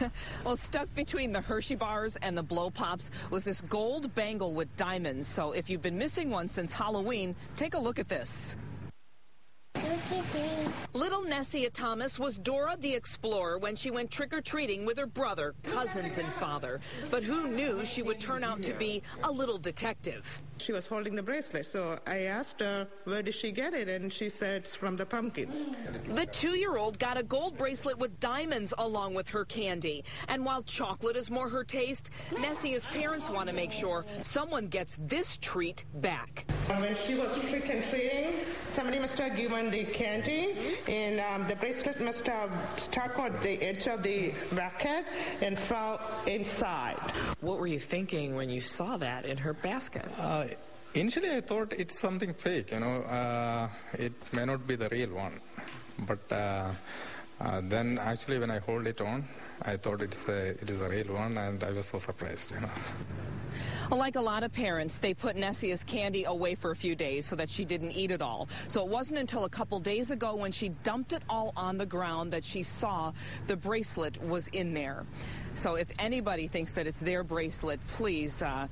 well, stuck between the Hershey bars and the blow pops was this gold bangle with diamonds. So if you've been missing one since Halloween, take a look at this. Little Nessia Thomas was Dora the Explorer when she went trick or treating with her brother, cousins, and father. But who knew she would turn out to be a little detective? She was holding the bracelet, so I asked her where did she get it, and she said it's from the pumpkin. The two-year-old got a gold bracelet with diamonds along with her candy. And while chocolate is more her taste, Nessia's parents want to make sure someone gets this treat back. When she was trick and treating, somebody must have given the candy, and um, the bracelet must have stuck on the edge of the racket and fell inside. What were you thinking when you saw that in her basket? Uh, initially, I thought it's something fake. You know, uh, it may not be the real one. But uh, uh then, actually, when I hold it on, I thought it's a, it is a real one, and I was so surprised. You know. Like a lot of parents, they put Nessia's candy away for a few days so that she didn't eat it all. So it wasn't until a couple days ago when she dumped it all on the ground that she saw the bracelet was in there. So if anybody thinks that it's their bracelet, please, uh,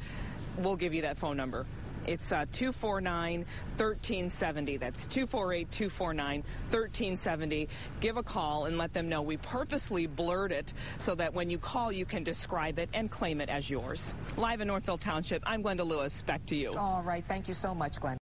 we'll give you that phone number. It's uh, 249 1370. That's 248 249 1370. Give a call and let them know we purposely blurred it so that when you call, you can describe it and claim it as yours. Live in Northville Township, I'm Glenda Lewis. Back to you. All right. Thank you so much, Glenda.